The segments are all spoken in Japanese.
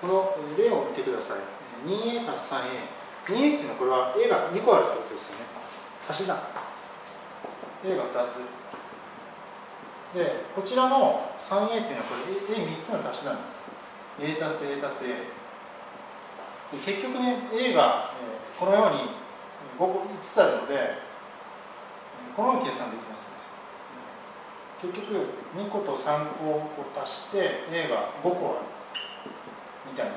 この例を見てください。2a たす 3a 2a っていうのはこれは a が2個あるってことですよね。足し算。A が2つ。でこちらの 3a っていうのはこれ A3 つの足し算です。A たす a たす a 結局ね A がこのように5個5つあるのでこのように計算できますね。結局2個と3個を足して A が5個ある。たいな。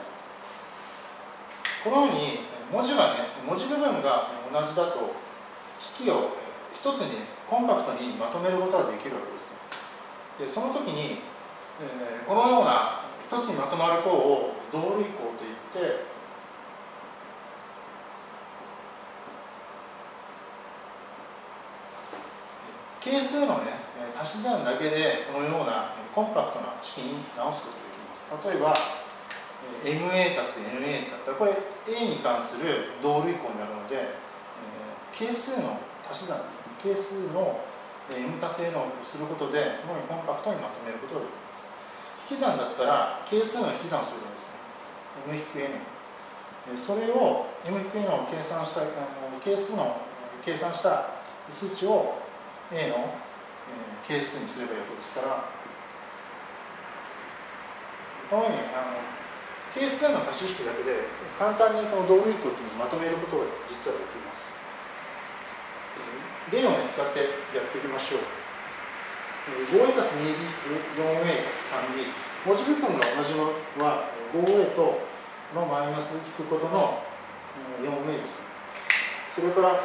このように文字がね文字部分が同じだと式を一つにコンパクトにまとめることができるわけですでその時に、えー、このような一つにまとまる項を同類項といって係数のね足し算だけでこのようなコンパクトな式に直すことができます。例えば MA たす NA だったらこれ A に関する同類項になるので、え係数の足し算ですね。係数の M たす N をすることでこのようコンパクトにまとめることができる引き算だったら係数の引き算をするんですね。M-N それを M-N を計算したあの係数の計算した数値を A の係数にすればいいわけですから。このようにあの係数の足し引きだけで簡単にこの同類項というのをまとめることが実はできます。例を、ね、使ってやっていきましょう。5a たす 2b 4a たす 3b 文字部分が同じのは 5a とのマイナス引くことの 4a です。ねそれから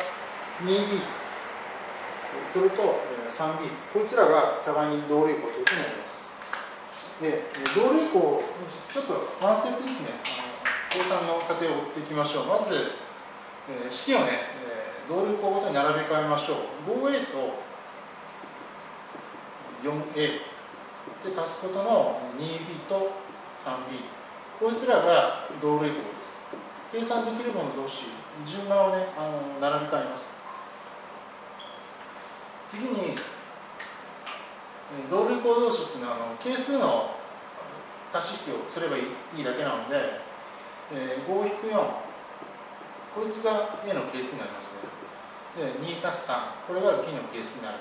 2b それと 3b こいつらが互いに同類項ということになりますで同類項ちょっとワンステップですね。計算の過程を追っていきましょう。まず、え式をね、え同類項ごとに並べ替えましょう。5a と 4a で足すことの 2b と 3b こいつらが同類項です計算できるもの同士順番をねあの並び替えます。次に同類項同士っていうのはあの係数の足し引きをすればいいだけなので、えー、5-4こいつが A の係数になりますね。で2たす3これが B の係数になる。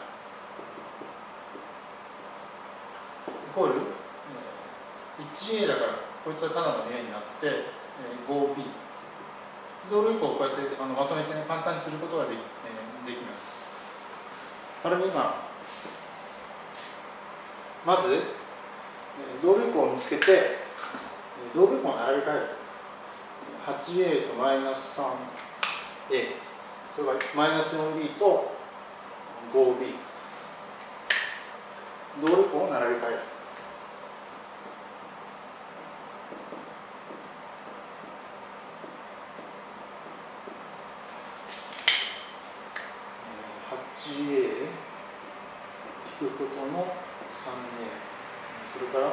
イコール、えー、1A だからこいつはただの A になって、えー、5B 同類項をこうやってあのまとめて、ね、簡単にすることができ,、えー、できます。これも今まず同類項を見つけて同類項を並べ替える。8a とマイナス 3a それからマイナス 4b と 5b 同類項を並べ替える。ことの3年それか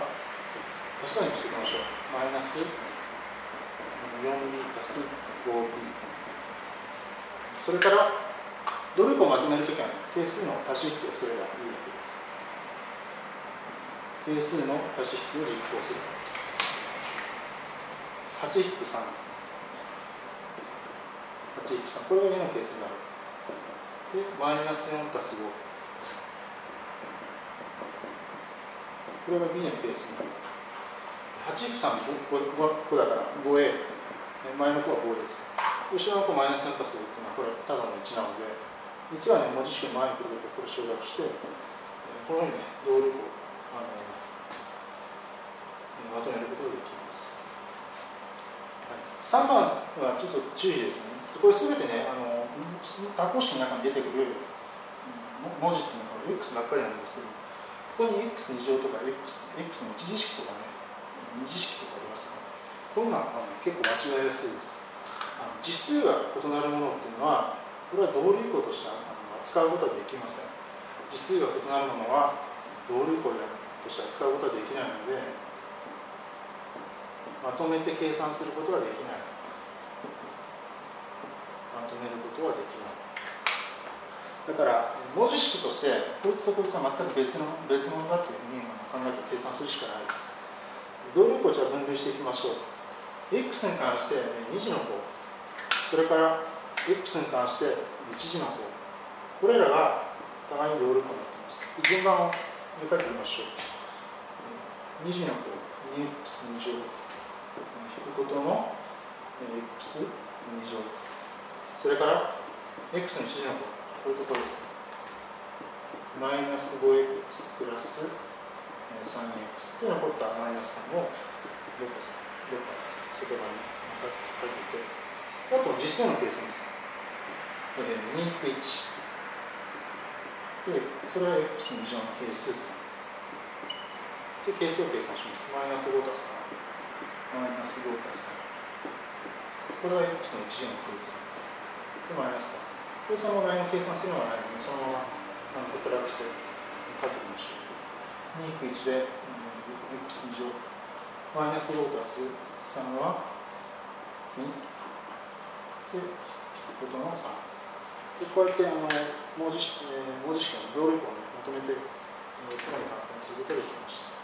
ら努力をまとめるときは係数の足し引きをすればいいわけです。係数の足し引きを実行する。8引く3ですね8引く3これが A の係数になる。でマイナス4足す5これが B の係数に。なる8引く3 5, 5, 5だから 5A 前の方は5です。後ろの子マイナス4足す5っていうのはこれただの1なので1はね文字式の前に来るとこれ省略してこのようにね同類をあのまとめることができます、はい、3番はちょっと注意ですね。これすべてねあの多項式の中に出てくる文字っていうのは X ばっかりなんですけどここに X2 乗とか X, X の一次式とかね二次式とかありますか？らこういうのはあの結構間違いやすいです。実数が異なるものっていうのはこれは同類項として扱うことはできません。実数が異なるものは同類項として扱うことはできないのでまとめて計算することができない。まとめることはできない。だから文字式としてこいつとこいつは全く別の別物だというふうに考えて計算するしかないです。同類項じゃ分類していきましょう x に関して2次の項それから x に関して1次の項これらが互いに同力項になっています。順番を振り返ってみましょう。2次の項 2x2 乗。引くことの x2 乗。それから x の1次の項こういうところです。マイナス 5x プラス 3x で残ったマイナス3をどっかどっか外側に書いていてあと実数の計算です。2-1でそれは x の2乗の係数。で係数を計算します。マイナス5たす3マイナス5たす3これは x の1乗の係数です。でマイナス3こいつはも何も計算するのがないのでそのままあのほったらかして書いてみましょう2引く1で、うん、x 乗マイナス5たす3は2で引くことの3でこうやってあの文字式、えー、文字式の動力を、ね、まとめて、えー、プロに簡単にすることができました。